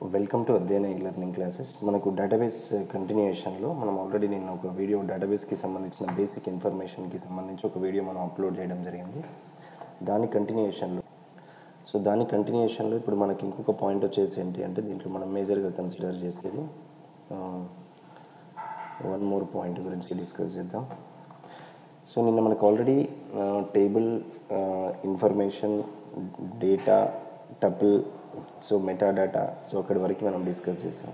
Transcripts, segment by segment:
Welcome to Adhyayana e learning classes మనకు database కంటిన్యూషన్లో మనం ఆల్రెడీ నేను ఒక వీడియో డేటాబేస్కి సంబంధించిన బేసిక్ ఇన్ఫర్మేషన్కి సంబంధించి ఒక వీడియో మనం అప్లోడ్ చేయడం జరిగింది. దాని కంటిన్యూషన్లో సో దాని కంటిన్యూషన్లో ఇప్పుడు మనకి ఇంకొక పాయింట్ వచ్చేసి ఏంటి అంటే దీంట్లో మనం మేజర్గా కన్సిడర్ చేసేది వన్ మోర్ పాయింట్ గురించి డిస్కస్ చేద్దాం. సో నిన్న మనకు already table information data tuple so meta data so అక్కడి వరకు మనం డిస్కస్ చేసాం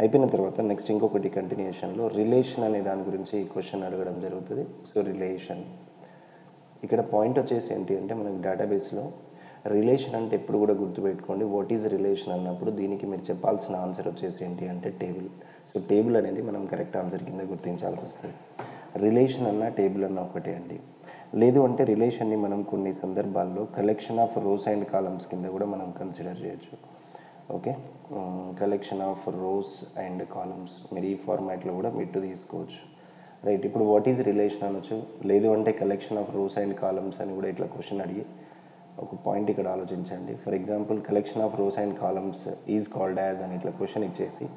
అయిపోయిన తర్వాత నెక్స్ట్ ఇంకొకటి కంటిన్యూషన్లో రిలేషన్ అనే దాని గురించి క్వశ్చన్ అడగడం జరుగుతుంది. సో రిలేషన్ ఇక్కడ పాయింట్ వచ్చేసి ఏంటి అంటే మనకి డేటాబేస్లో రిలేషన్ అంటే ఎప్పుడు కూడా గుర్తుపెట్టుకోండి. వాట్ ఈజ్ రిలేషన్ అన్నప్పుడు దీనికి మీరు చెప్పాల్సిన ఆన్సర్ వచ్చేసి ఏంటి అంటే టేబుల్ సో టేబుల్ అనేది మనం కరెక్ట్ ఆన్సర్ కింద గుర్తించాల్సి వస్తుంది. రిలేషన్ అన్న టేబుల్ అన్న ఒకటే అండి. లేదు అంటే రిలేషన్ని మనం కొన్ని సందర్భాల్లో collection of rows and columns కింద కూడా మనం కన్సిడర్ చేయొచ్చు. Okay collection of rows and columns మీరు ఈ ఫార్మాట్లో కూడా మెట్టు తీసుకోవచ్చు. రైట్ ఇప్పుడు వాట్ ఈజ్ రిలేషన్ అనొచ్చు లేదు అంటే collection of rows and columns అని కూడా ఇట్లా క్వశ్చన్ అడిగి ఒక పాయింట్ ఇక్కడ ఆలోచించండి. For example collection of rows and columns is called as అని ఇట్లా క్వశ్చన్ ఇచ్చేసి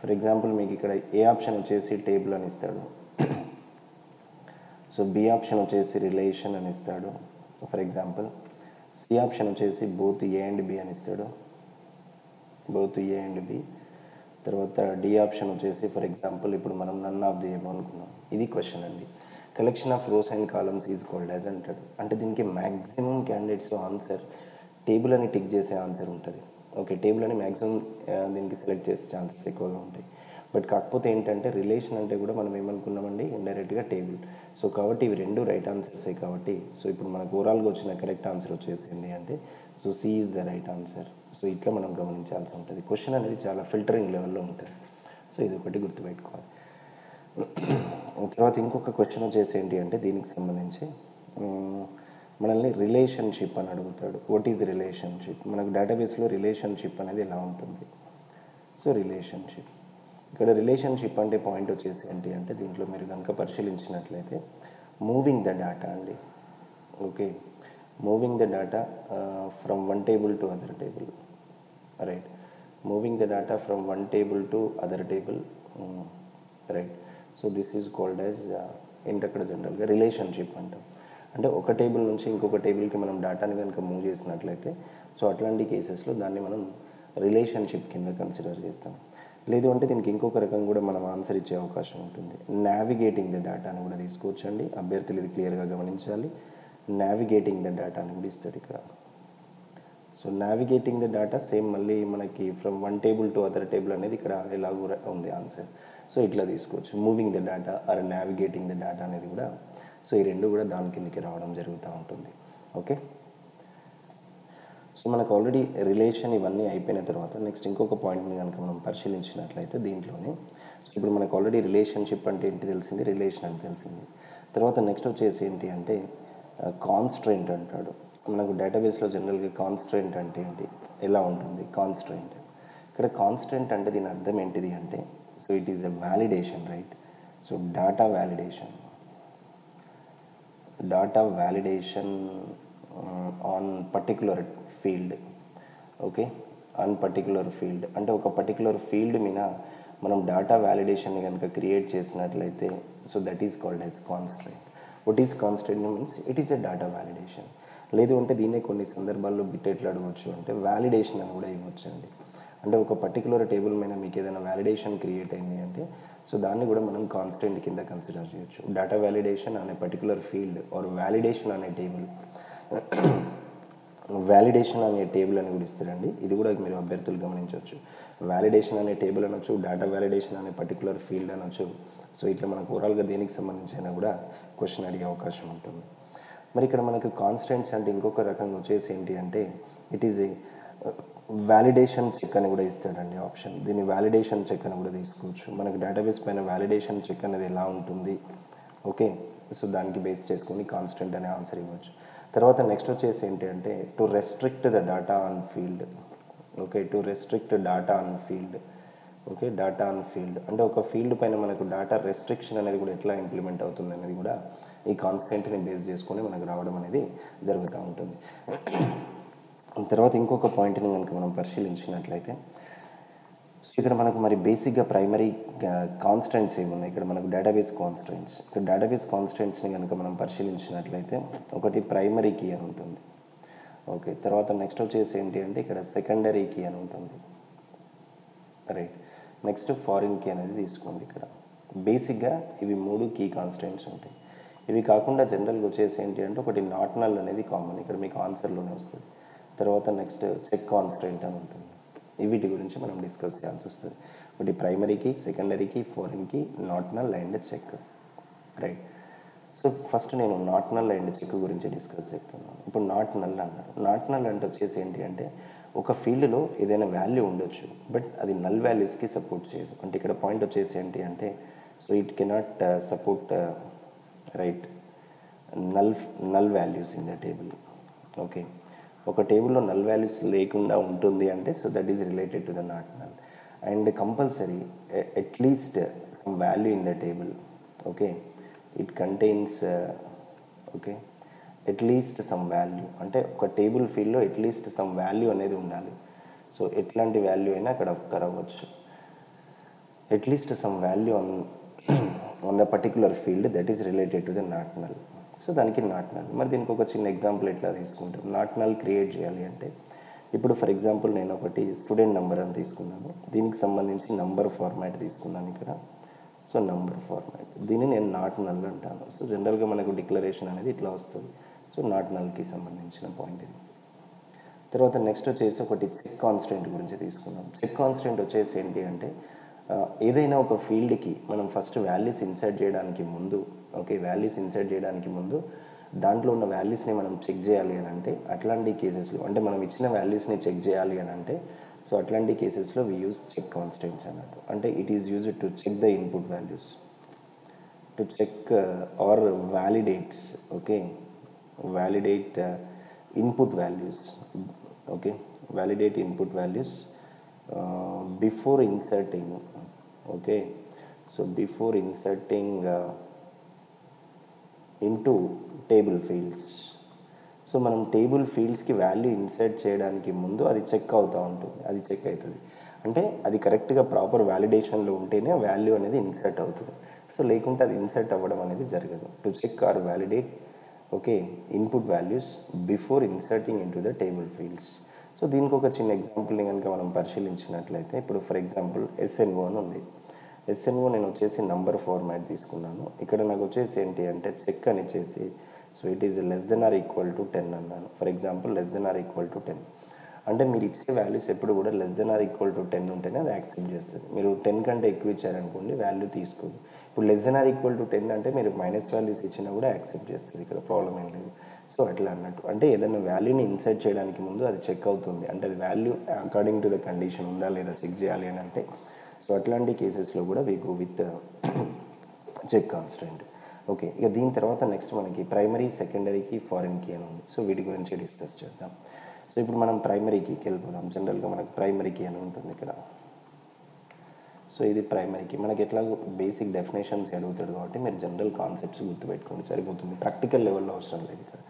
ఫర్ ఎగ్జాంపుల్ మీకు ఇక్కడ ఏ ఆప్షన్ వచ్చేసి టేబుల్ అని ఇస్తాడు. సో బి ఆప్షన్ వచ్చేసి రిలేషన్ అని ఇస్తాడు. ఫర్ ఎగ్జాంపుల్ సి ఆప్షన్ వచ్చేసి బోత్ ఏ అండ్ బి అని ఇస్తాడు. Both A and B. తర్వాత డి ఆప్షన్ వచ్చేసి ఫర్ ఎగ్జాంపుల్ ఇప్పుడు మనం నన్ ఆఫ్ ది ఏమో అనుకున్నాం. ఇది క్వశ్చన్ అండి. Collection of rows and columns is called as అంటాడు. అంటే దీనికి మ్యాక్సిమం క్యాండిడేట్స్ ఆన్సర్ టేబుల్ అని టిక్ చేసే ఆన్సర్ ఉంటుంది. ఓకే టేబుల్ అని మ్యాక్సిమం దీనికి సెలెక్ట్ చేసే ఛాన్సెస్ ఎక్కువగా ఉంటాయి. బట్ కాకపోతే ఏంటంటే రిలేషన్ అంటే కూడా మనం ఏమనుకున్నామండి? ఇండైరెక్ట్గా టేబుల్. సో కాబట్టి ఇవి రెండు రైట్ ఆన్సర్సే కాబట్టి సో ఇప్పుడు మనకు ఓవరాల్గా వచ్చిన కరెక్ట్ ఆన్సర్ వచ్చేసింది అంటే so C is the right answer. So ఇట్లా మనం గమనించాల్సి ఉంటుంది. క్వశ్చన్ అనేది చాలా ఫిల్టరింగ్ లెవెల్లో ఉంటుంది. సో ఇది ఒకటి గుర్తుపెట్టుకోవాలి. తర్వాత ఇంకొక క్వశ్చన్ వచ్చేసి ఏంటి అంటే దీనికి సంబంధించి మనల్ని రిలేషన్షిప్ అని అడుగుతాడు. What is relationship? మనకు డేటాబేస్లో రిలేషన్షిప్ అనేది ఎలా ఉంటుంది? So relationship. ఇక్కడ రిలేషన్షిప్ అంటే పాయింట్ వచ్చేసి ఏంటి అంటే దీంట్లో మీరు కనుక పరిశీలించినట్లయితే మూవింగ్ ద డేటా అండి. Okay moving the data from one table to other table right moving the data from one table to other table right so this is called as ఏంటి అక్కడ జనరల్గా రిలేషన్షిప్ అంటాం. అంటే ఒక టేబుల్ నుంచి ఇంకొక టేబుల్కి మనం డేటాని కనుక మూవ్ చేసినట్లయితే సో అట్లాంటి కేసెస్లో దాన్ని మనం రిలేషన్షిప్ కింద కన్సిడర్ చేస్తాం. లేదు అంటే దీనికి ఇంకొక రకం కూడా మనం ఆన్సర్ ఇచ్చే అవకాశం ఉంటుంది. నావిగేటింగ్ ద డేటాను కూడా తీసుకోవచ్చండి. అభ్యర్థులు ఇది క్లియర్గా గమనించాలి. నావిగేటింగ్ ద డేటాని కూడా ఇస్తాడు ఇక్కడ. So navigating the data same మళ్ళీ మనకి from one table to other table అనేది ఇక్కడ ఎలాగో ఉంది ఆన్సర్ సో ఇట్లా తీసుకోవచ్చు. Moving the data or navigating the data అనేది కూడా. సో ఈ రెండు కూడా దాని కిందకి రావడం జరుగుతూ ఉంటుంది. ఓకే సో మనకు ఆల్రెడీ రిలేషన్ ఇవన్నీ అయిపోయిన తర్వాత నెక్స్ట్ ఇంకొక పాయింట్ని కనుక మనం పరిశీలించినట్లయితే దీంట్లోనే సో ఇప్పుడు మనకు ఆల్రెడీ రిలేషన్షిప్ అంటే ఏంటి తెలిసింది? రిలేషన్ అని తెలిసింది. తర్వాత నెక్స్ట్ వచ్చేసి ఏంటి అంటే కాన్స్ట్రెంట్ అంటాడు. మనకు డేటాబేస్లో జనరల్గా కాన్స్ట్రెంట్ అంటే ఏంటి? ఎలా ఉంటుంది? కాన్స్ట్రెంట్ ఇక్కడ కాన్స్టెంట్ అంటే దీని అర్థం ఏంటిది అంటే so it is a validation right so data validation data validation on particular field okay? On particular field అంటే ఒక పర్టికులర్ ఫీల్డ్ మీద మనం డాటా వ్యాలిడేషన్ని కనుక క్రియేట్ చేసినట్లయితే so that is called as constant what is constant means it is a data validation లేదు అంటే దీన్నే కొన్ని సందర్భాల్లో బిట్ ఎట్లా అడగవచ్చు అంటే వ్యాలిడేషన్ అని కూడా ఇవ్వచ్చు అండి. అంటే ఒక పర్టికులర్ టేబుల్ మీద మీకు ఏదైనా వ్యాలిడేషన్ క్రియేట్ అయింది అంటే సో దాన్ని కూడా మనం కాన్స్టెంట్ కింద కన్సిడర్ చేయొచ్చు. డేటా వ్యాలిడేషన్ అనే పర్టికులర్ ఫీల్డ్ ఆర్ వ్యాలిడేషన్ అనే టేబుల్ వ్యాలిడేషన్ అనే టేబుల్ అని కూడా ఇస్తారండి. ఇది కూడా మీరు అభ్యర్థులు గమనించవచ్చు. వ్యాలిడేషన్ అనే టేబుల్ అనొచ్చు డేటా వ్యాలిడేషన్ అనే పర్టికులర్ ఫీల్డ్ అనొచ్చు. సో ఇట్లా మనకు ఓవరాల్గా దేనికి సంబంధించి అయినా కూడా క్వశ్చన్ అడిగే అవకాశం ఉంటుంది. మరి ఇక్కడ మనకు కాన్స్టెంట్స్ అంటే ఇంకొక రకంగా వచ్చేసి ఏంటి అంటే it is a validation check అని కూడా ఇస్తాడండి ఆప్షన్ దీన్ని వ్యాలిడేషన్ చెక్ అని కూడా తీసుకోవచ్చు. మనకు డేటాబేస్ పైన వ్యాలిడేషన్ చెక్ అనేది ఎలా ఉంటుంది? ఓకే సో దానికి బేస్ చేసుకొని కాన్స్టెంట్ అనే ఆన్సర్ ఇవ్వచ్చు. తర్వాత నెక్స్ట్ వచ్చేసి ఏంటి అంటే to restrict the data on field okay to restrict data on field okay data on field అంటే ఒక ఫీల్డ్ పైన మనకు డేటా రెస్ట్రిక్షన్ అనేది కూడా ఎట్లా ఇంప్లిమెంట్ అవుతుంది అనేది కూడా ఈ కాన్స్టెంట్ని బేస్ చేసుకొని మనకు రావడం అనేది జరుగుతూ ఉంటుంది. తర్వాత ఇంకొక పాయింట్ని కనుక మనం పరిశీలించినట్లయితే ఇక్కడ మనకు మరి బేసిక్గా ప్రైమరీ కాన్స్టెంట్స్ ఏమున్నాయి? ఇక్కడ మనకు డేటాబేస్ కాన్స్టెంట్స్ ఇక్కడ డేటాబేస్ కాన్స్టెంట్స్ని కనుక మనం పరిశీలించినట్లయితే ఒకటి ప్రైమరీ కీ అని ఉంటుంది. ఓకే తర్వాత నెక్స్ట్ వచ్చేసి ఏంటి అంటే ఇక్కడ సెకండరీ కీ అని ఉంటుంది. రైట్ నెక్స్ట్ ఫారిన్ కీ అనేది తీసుకోండి ఇక్కడ. బేసిక్గా ఇవి మూడు కీ కాన్స్టెంట్స్ ఉంటాయి. ఇవి కాకుండా జనరల్గా వచ్చేసి ఏంటి అంటే ఒకటి నాట్ నల్ అనేది కామన్ ఇక్కడ మీకు ఆన్సర్లోనే వస్తుంది. తర్వాత నెక్స్ట్ చెక్ కాన్స్టెంట్ అని ఉంటుంది. వీటి గురించి మనం డిస్కస్ చేయాల్సి వస్తుంది. ఒకటి ప్రైమరీకి సెకండరీకి ఫారిన్కి not null and check. Right so first నేను నాట్ నల్ అండ్ చెక్ గురించి డిస్కస్ చేస్తున్నాను. ఇప్పుడు నాట్ నల్ అన్నారు. నాట్ నల్ అంటే వచ్చేసి ఏంటి అంటే ఒక ఫీల్డ్లో ఏదైనా వాల్యూ ఉండొచ్చు బట్ అది నల్ వాల్యూస్కి సపోర్ట్ చేయదు. అంటే ఇక్కడ పాయింట్ వచ్చేసి ఏంటి అంటే so it cannot support right null null values in the table okay ఒక టేబుల్లో నల్ వాల్యూస్ లేకుండా ఉంటుంది అంటే so that is related to the not null and compulsory at least some value in the table okay it contains okay at least some value అంటే ఒక table ఫీల్డ్లో at least some value అనేది ఉండాలి. So ఎట్లాంటి value అయినా అక్కడ occur అవ్వచ్చు. At least some value on on the particular field that is related to the not null so దానికి నాట్ నల్ మరి దీనికి ఒక చిన్న ఎగ్జాంపుల్ ఎట్లా తీసుకుంటాం? నాట్ నల్ క్రియేట్ చేయాలి అంటే ఇప్పుడు ఫర్ ఎగ్జాంపుల్ నేను ఒకటి స్టూడెంట్ నెంబర్ అని తీసుకున్నాను. దీనికి సంబంధించి నంబర్ ఫార్మాట్ తీసుకున్నాను ఇక్కడ. సో నంబర్ ఫార్మాట్ దీన్ని నేను నాట్ నల్ అంటాను. సో జనరల్గా మనకు డిక్లరేషన్ అనేది ఇట్లా వస్తుంది. సో నాట్ నల్కి సంబంధించిన పాయింట్ ఇది. తర్వాత నెక్స్ట్ వచ్చేసి ఒకటి చెక్ కాన్స్టెంట్ గురించి తీసుకున్నాం. చెక్ కాన్స్టెంట్ వచ్చేసి ఏంటి అంటే ఏదైనా ఒక ఫీల్డ్కి మనం ఫస్ట్ వాల్యూస్ ఇన్సర్ట్ చేయడానికి ముందు ఓకే వాల్యూస్ ఇన్సర్ట్ చేయడానికి ముందు దాంట్లో ఉన్న వాల్యూస్ని మనం చెక్ చేయాలి అని అంటే అట్లాంటి కేసెస్లో అంటే మనం ఇచ్చిన వాల్యూస్ని చెక్ చేయాలి అని అంటే సో అట్లాంటి కేసెస్లో వి యూస్ చెక్ కాన్స్టెంట్స్ అన్నట్టు. అంటే it is use to check the input values to check or validates okay validate input values okay validate input values before inserting okay so before inserting into table fields so మనం table ఫీల్డ్స్కి value insert చేయడానికి ముందు అది check అవుతూ ఉంటుంది. అది check అవుతుంది. అంటే అది కరెక్ట్గా ప్రాపర్ వ్యాలిడేషన్లో ఉంటేనే వాల్యూ అనేది ఇన్సర్ట్ అవుతుంది. సో లేకుంటే అది ఇన్సర్ట్ అవ్వడం అనేది జరగదు. To check or validate okay input values before inserting in to the table fields so దీనికి ఒక చిన్న ఎగ్జాంపుల్ని కనుక మనం పరిశీలించినట్లయితే ఇప్పుడు ఫర్ ఎగ్జాంపుల్ ఎస్ఎన్ఓ అని ఉంది. ఎస్ఎన్ఓ నేను వచ్చేసి నంబర్ ఫార్మాట్ తీసుకున్నాను. ఇక్కడ నాకు వచ్చేసి ఏంటి అంటే చెక్ అని చేసి so it is less than or equal to ten అన్నాను. For example less than or equal to ten అంటే మీరు ఇచ్చే వాల్యూస్ ఎప్పుడు కూడా less than or equal to ten ఉంటేనే అది యాక్సెప్ట్ చేస్తుంది. మీరు టెన్ కంటే ఎక్కువ ఇచ్చారనుకోండి వాల్యూ తీసుకోదు. ఇప్పుడు less than or equal to ten అంటే మీరు మైనస్ వాల్యూస్ ఇచ్చినా కూడా యాక్సెప్ట్ చేస్తుంది. ఇక్కడ ప్రాబ్లం ఏం లేదు. సో అట్లా అన్నట్టు. అంటే ఏదైనా వాల్యూని ఇన్సర్ట్ చేయడానికి ముందు అది చెక్ అవుతుంది. అంటే అది value according to the condition ఉందా లేదా చెక్ చేయాలి అని అంటే సో అట్లాంటి కేసెస్లో కూడా we go with check constant. Okay ఇక దీని తర్వాత నెక్స్ట్ మనకి ప్రైమరీ సెకండరీకి ఫారిన్కి అని ఉంది. సో వీటి గురించి డిస్కస్ చేద్దాం. సో ఇప్పుడు మనం ప్రైమరీకి వెళ్ళిపోదాం జనరల్గా మనకు ప్రైమరీకి అని ఉంటుంది ఇక్కడ. సో ఇది ప్రైమరీకి. మనకి ఎట్లా బేసిక్ డెఫినేషన్స్ అడుగుతాడు కాబట్టి మీరు జనరల్ కాన్సెప్ట్స్ గుర్తుపెట్టుకోండి. సరిపోతుంది. ప్రాక్టికల్ లెవెల్లో అవసరం లేదు ఇక్కడ.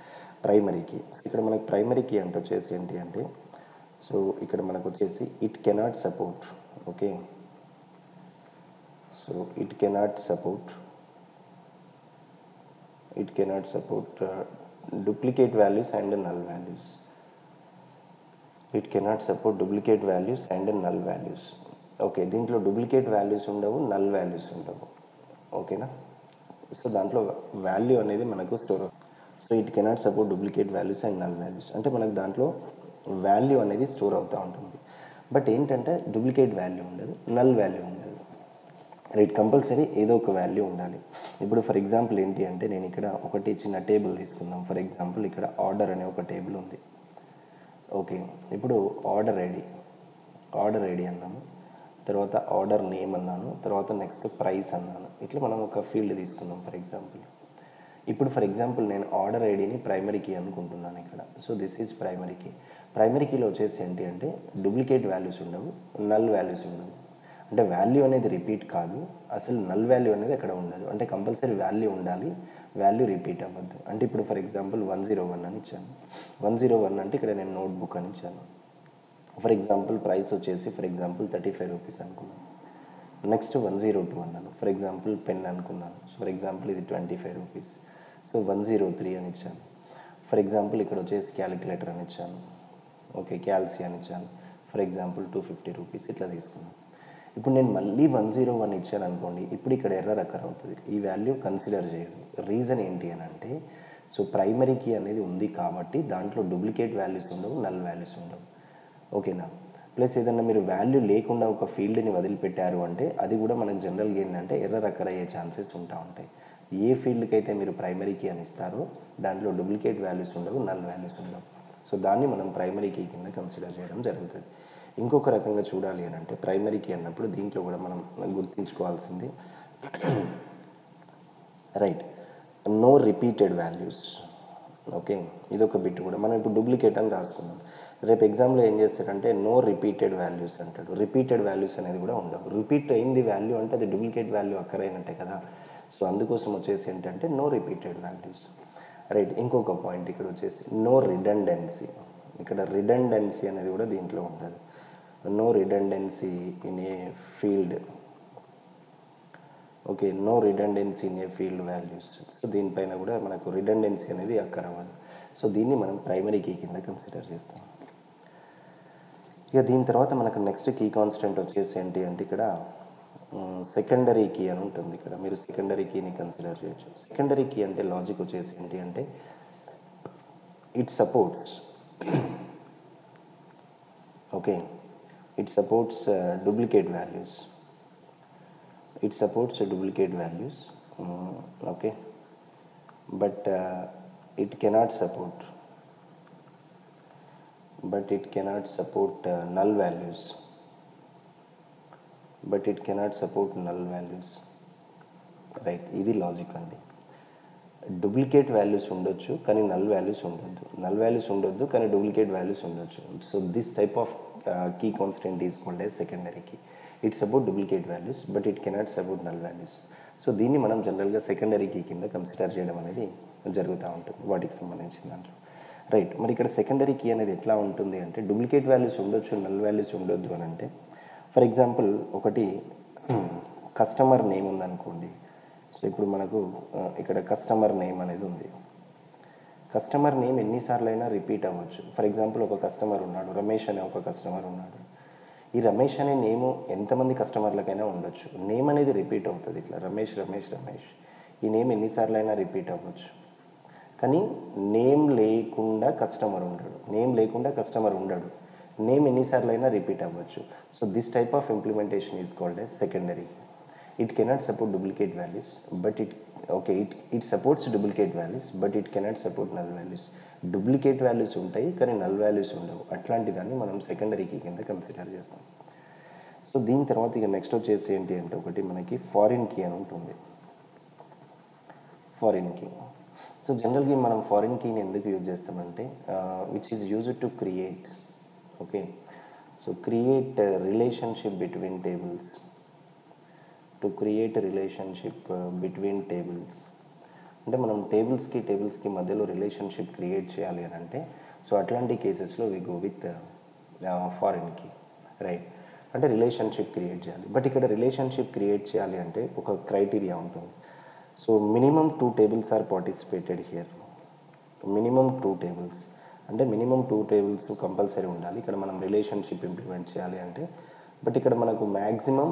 ప్రైమరీకి. ఇక్కడ మనకి ప్రైమరీకి అంటే వచ్చేసి ఏంటి అంటే సో ఇక్కడ మనకు వచ్చేసి it cannot support. Okay. So it cannot support it cannot support uh, duplicate values and null values. It cannot support duplicate values and null values. Okay దీంట్లో డూప్లికేట్ వాల్యూస్ ఉండవు నల్ వాల్యూస్ ఉండవు. ఓకేనా so దాంట్లో value అనేది మనకు store so it cannot support duplicate values and null values అంటే మనకు దాంట్లో వాల్యూ అనేది స్టోర్ అవుతూ ఉంటుంది. బట్ ఏంటంటే డూప్లికేట్ వాల్యూ ఉండదు నల్ వాల్యూ ఉండదు. రైట్ కంపల్సరీ ఏదో ఒక వాల్యూ ఉండాలి. ఇప్పుడు ఫర్ ఎగ్జాంపుల్ ఏంటి అంటే నేను ఇక్కడ ఒకటి చిన్న టేబుల్ తీసుకుందాం. ఫర్ ఎగ్జాంపుల్ ఇక్కడ ఆర్డర్ అనే ఒక టేబుల్ ఉంది. ఓకే ఇప్పుడు ఆర్డర్ ఐడి ఆర్డర్ ఐడి అన్నాము. తర్వాత ఆర్డర్ నేమ్ అన్నాను. తర్వాత నెక్స్ట్ ప్రైస్ అన్నాను. ఇట్లా మనం ఒక ఫీల్డ్ తీసుకుందాం ఫర్ ఎగ్జాంపుల్ ఇప్పుడు ఫర్ ఎగ్జాంపుల్ నేను ఆర్డర్ ఐడిని ప్రైమరీ కీ అనుకుంటున్నాను ఇక్కడ. So this is primary key primary కీలో వచ్చేసి ఏంటి అంటే డూప్లికేట్ వాల్యూస్ ఉండవు. నల్ వాల్యూస్ ఉండవు. అంటే వాల్యూ అనేది రిపీట్ కాదు. అసలు నల్ వాల్యూ అనేది అక్కడ ఉండదు. అంటే కంపల్సరీ వాల్యూ ఉండాలి. వాల్యూ రిపీట్ అవ్వద్దు. అంటే ఇప్పుడు for example one zero one అని ఇచ్చాను. వన్ జీరో వన్ అంటే ఇక్కడ నేను నోట్బుక్ అని ఇచ్చాను. ఫర్ ఎగ్జాంపుల్ ప్రైస్ వచ్చేసి for example thirty five rupees అనుకున్నాను. నెక్స్ట్ వన్ జీరో టూ అన్నాను. ఫర్ ఎగ్జాంపుల్ పెన్ అనుకున్నాను. సో ఫర్ ఎగ్జాంపుల్ ఇది twenty five rupees so one zero three అని ఇచ్చాను. ఫర్ ఎగ్జాంపుల్ ఇక్కడ వచ్చేసి క్యాలిక్యులేటర్ అని ఇచ్చాను. ఓకే క్యాల్సి అని ఇచ్చాను. For example two fifty rupees ఇట్లా తీసుకున్నాను. ఇప్పుడు నేను మళ్ళీ వన్ జీరో వన్ ఇచ్చాను అనుకోండి ఇప్పుడు ఇక్కడ ఎర్రర్ అక్కడ అవుతుంది. ఈ వాల్యూ కన్సిడర్ చేయదు రీజన్ ఏంటి అని అంటే సో ప్రైమరీ కీ అనేది ఉంది కాబట్టి దాంట్లో డూప్లికేట్ వాల్యూస్ ఉండవు నల్ వాల్యూస్ ఉండవు. ఓకేనా ప్లస్ ఏదన్నా మీరు వాల్యూ లేకుండా ఒక ఫీల్డ్ని వదిలిపెట్టారు అంటే అది కూడా మనకు జనరల్గా ఏంటంటే ఎర్రర్ అక్కర్ అయ్యే ఛాన్సెస్ ఉంటా ఉంటాయి. ఏ ఫీల్డ్కి అయితే మీరు ప్రైమరీ కీ అని ఇస్తారో దాంట్లో డూప్లికేట్ వాల్యూస్ ఉండవు నల్ వాల్యూస్ ఉండవు. సో దాన్ని మనం ప్రైమరీ కీ కింద కన్సిడర్ చేయడం జరుగుతుంది. ఇంకొక రకంగా చూడాలి అని అంటే ప్రైమరీకి అన్నప్పుడు దీంట్లో కూడా మనం గుర్తుంచుకోవాల్సింది. Right no repeated values okay ఇదొక బిట్ కూడా. మనం ఇప్పుడు డూప్లికేట్ అని రాసుకున్నాం రేపు ఎగ్జామ్లో ఏం చేస్తాడంటే నో రిపీటెడ్ వాల్యూస్ అంటాడు. రిపీటెడ్ వాల్యూస్ అనేది కూడా ఉండవు. రిపీట్ అయింది వాల్యూ అంటే అది డూప్లికేట్ వాల్యూ అక్కరైనట్టే కదా. సో అందుకోసం వచ్చేసి ఏంటంటే నో రిపీటెడ్ వాల్యూస్ రైట్ ఇంకొక పాయింట్ ఇక్కడ వచ్చేసి నో రిడండెన్సీ ఇక్కడ రిడండెన్సీ అనేది కూడా దీంట్లో ఉంటుంది no redundancy in a field okay no redundancy in a field values so దీనిపైన కూడా మనకు రిడండెన్సీ అనేది అక్కర్ అవ్వదు సో దీన్ని మనం ప్రైమరీ కీ కింద కన్సిడర్ చేస్తాం. ఇక దీని తర్వాత మనకు నెక్స్ట్ కీ కాన్స్టెంట్ వచ్చేసి ఏంటి అంటే ఇక్కడ సెకండరీ కీ అని ఉంటుంది ఇక్కడ. మీరు సెకండరీ కీని కన్సిడర్ చేయొచ్చు. సెకండరీ కీ అంటే లాజిక్ వచ్చేసి ఏంటి అంటే it supports okay it supports duplicate values it supports a duplicate values mm, okay but uh, it cannot support but it cannot support uh, null values but it cannot support null values right ఇది logic అండి duplicate values ఉండొచ్చు కానీ null values ఉండొద్దు null values ఉండొద్దు కానీ duplicate values ఉండొచ్చు so this type of key constant is called as secondary key it's about duplicate values but it cannot support null values so దీన్ని మనం జనరల్గా సెకండరీ కీ కింద కన్సిడర్ చేయడం అనేది జరుగుతూ ఉంటుంది వాటికి సంబంధించిన దాంట్లో. రైట్ మరి ఇక్కడ సెకండరీ కీ అనేది ఎట్లా ఉంటుంది అంటే డూప్లికేట్ వాల్యూస్ ఉండొచ్చు నల్ వాల్యూస్ ఉండొద్దు అని అంటే ఫర్ ఎగ్జాంపుల్ ఒకటి కస్టమర్ నేమ్ ఉందనుకోండి. సో ఇప్పుడు మనకు uh, ఇక్కడ కస్టమర్ నేమ్ అనేది ఉంది. కస్టమర్ నేమ్ ఎన్నిసార్లు అయినా రిపీట్ అవ్వచ్చు. ఫర్ ఎగ్జాంపుల్ ఒక కస్టమర్ ఉన్నాడు రమేష్ అనే ఒక కస్టమర్ ఉన్నాడు. ఈ రమేష్ అనే నేము ఎంతమంది కస్టమర్లకైనా ఉండొచ్చు. నేమ్ అనేది రిపీట్ అవుతుంది ఇట్లా రమేష్ రమేష్ రమేష్. ఈ నేమ్ ఎన్నిసార్లు అయినా రిపీట్ అవ్వచ్చు. కానీ నేమ్ లేకుండా కస్టమర్ ఉండడు. నేమ్ లేకుండా కస్టమర్ ఉండడు. నేమ్ ఎన్నిసార్లు అయినా రిపీట్ అవ్వచ్చు. So this type of implementation is called as secondary it cannot support duplicate values but it okay it it supports duplicate values but it cannot support null values duplicate values ఉంటాయి కానీ null values ఉండవు. అట్లాంటి దాన్ని మనం secondary key కింద consider చేస్తాం. So దీని తర్వాత ఇక నెక్స్ట్ వచ్చేసి ఏంటి అంటే ఒకటి మనకి ఫారిన్ కీ అని ఉంటుంది. ఫారిన్ కీ సో జనరల్గా మనం ఫారిన్ కీని ఎందుకు యూజ్ చేస్తామంటే which is use to create okay so create relationship between tables to create relationship between tables అంటే మనం టేబుల్స్కి టేబుల్స్కి మధ్యలో రిలేషన్షిప్ క్రియేట్ చేయాలి అని అంటే సో అట్లాంటి కేసెస్లో వి గో విత్ ఫారిన్కి రైట్ అంటే రిలేషన్షిప్ క్రియేట్ చేయాలి. బట్ ఇక్కడ రిలేషన్షిప్ క్రియేట్ చేయాలి అంటే ఒక క్రైటీరియా ఉంటుంది. So minimum two tables are participated here minimum two tables అంటే మినిమం టూ టేబుల్స్ కంపల్సరీ ఉండాలి. ఇక్కడ మనం రిలేషన్షిప్ ఇంప్లిమెంట్ చేయాలి అంటే బట్ ఇక్కడ మనకు మ్యాక్సిమం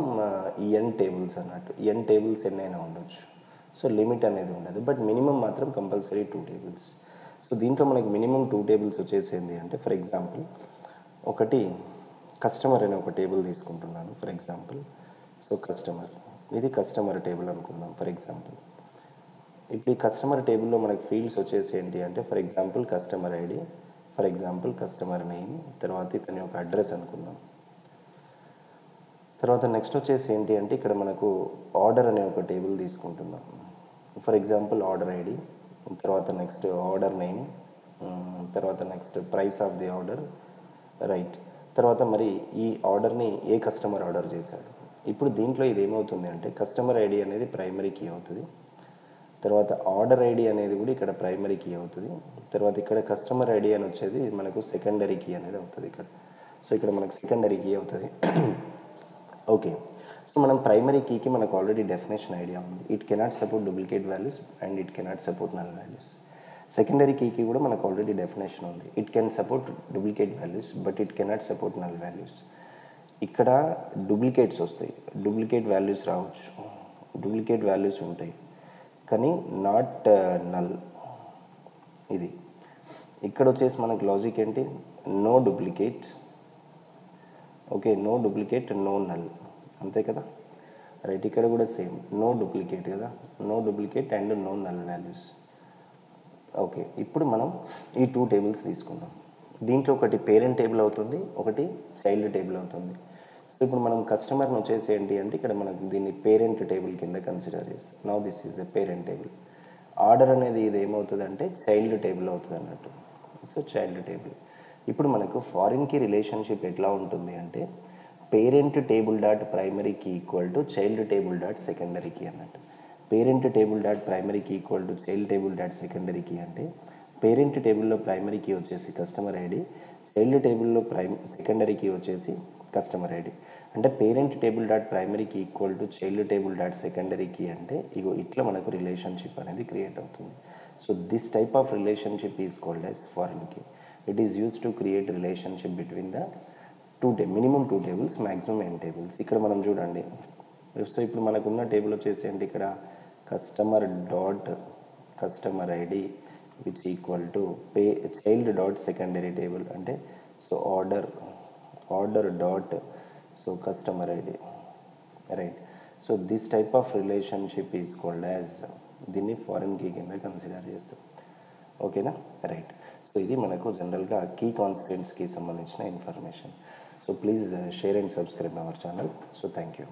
ఎన్ టేబుల్స్ అన్నట్టు. ఎన్ టేబుల్స్ ఎన్నైనా ఉండొచ్చు. సో లిమిట్ అనేది ఉండదు. బట్ మినిమం మాత్రం కంపల్సరీ టూ టేబుల్స్. సో దీంట్లో మనకి మినిమం టూ టేబుల్స్ వచ్చేసింది అంటే ఫర్ ఎగ్జాంపుల్ ఒకటి కస్టమర్ అనే ఒక టేబుల్ తీసుకుంటున్నాను ఫర్ ఎగ్జాంపుల్. సో కస్టమర్ ఇది కస్టమర్ టేబుల్ అనుకుందాం ఫర్ ఎగ్జాంపుల్. ఇప్పుడు ఈ కస్టమర్ టేబుల్లో మనకి ఫీల్డ్స్ వచ్చేసి ఏంటి అంటే for example customer ID for example customer name తర్వాత ఇతని యొక్క అడ్రస్ అనుకుందాం. తర్వాత నెక్స్ట్ వచ్చేసి ఏంటి అంటే ఇక్కడ మనకు ఆర్డర్ అనే ఒక టేబుల్ తీసుకుంటున్నాం. ఫర్ ఎగ్జాంపుల్ ఆర్డర్ ఐడి తర్వాత నెక్స్ట్ ఆర్డర్ నేమ్ తర్వాత next price of the order right తర్వాత మరి ఈ ఆర్డర్ని ఏ కస్టమర్ ఆర్డర్ చేశాడు? ఇప్పుడు దీంట్లో ఇది ఏమవుతుంది అంటే కస్టమర్ ఐడి అనేది ప్రైమరీ కీ అవుతుంది. తర్వాత ఆర్డర్ ఐడి అనేది కూడా ఇక్కడ ప్రైమరీ కీ అవుతుంది. తర్వాత ఇక్కడ కస్టమర్ ఐడి అని వచ్చేది మనకు సెకండరీ కీ అనేది అవుతుంది ఇక్కడ. సో ఇక్కడ మనకు సెకండరీ కీ అవుతుంది. ఓకే సో మనం ప్రైమరీ కీకి మనకు ఆల్రెడీ డెఫినేషన్ ఐడియా ఉంది. It cannot support duplicate values and it cannot support null values secondary కీకి కూడా మనకు ఆల్రెడీ డెఫినేషన్ ఉంది. It can support duplicate values but it cannot support null values ఇక్కడ duplicates వస్తాయి. Duplicate values రావచ్చు. Duplicate values ఉంటాయి. కానీ not null uh, ఇది. ఇక్కడ వచ్చేసి మనకు లాజిక్ ఏంటి? No duplicate okay no duplicate no null. అంతే కదా? రైట్ ఇక్కడ కూడా సేమ్. నో డూప్లికేట్ కదా? No duplicate and no null values. Okay ఇప్పుడు మనం ఈ టూ టేబుల్స్ తీసుకుందాం. దీంట్లో ఒకటి పేరెంట్ టేబుల్ అవుతుంది ఒకటి చైల్డ్ టేబుల్ అవుతుంది. సో ఇప్పుడు మనం కస్టమర్ని వచ్చేసి ఏంటి అంటే ఇక్కడ మనకు దీన్ని పేరెంట్ టేబుల్ కింద కన్సిడర్ చేస్తాం. Now this is the parent table. Order అనేది ఇది ఏమవుతుంది అంటే చైల్డ్ టేబుల్ అవుతుంది అన్నట్టు. So child table. ఇప్పుడు మనకు ఫారిన్కి రిలేషన్షిప్ ఎట్లా ఉంటుంది అంటే parent table dot primary key equal to child table dot secondary key అన్నట్టు. Parent table dot primary key equal to child table dot secondary key అంటే parent టేబుల్లో ప్రైమరీకి వచ్చేసి కస్టమర్ ఐడి చైల్డ్ టేబుల్లో ప్రైమ్ సెకండరీకి వచ్చేసి customer ID అంటే parent table dot primary key equal to child table dot secondary key అంటే ఇగో ఇట్లా మనకు రిలేషన్షిప్ అనేది క్రియేట్ అవుతుంది. So this type of relationship is called as foreign key it is use to create relationship between the two టే minimum two tables maximum N tables ఇక్కడ మనం చూడండి. సో ఇప్పుడు మనకున్న టేబుల్ వచ్చేసి ఏంటి ఇక్కడ? Customer dot customer ID which equal to pay child dot secondary table అంటే so order order dot so customer ID right so this type of relationship is called as దీన్ని ఫారెన్ కీ కింద consider చేస్తాం. ఓకేనా right so ఇది మనకు జనరల్గా key కాన్స్టెంట్స్కి సంబంధించిన information so please share and subscribe our channel so thank you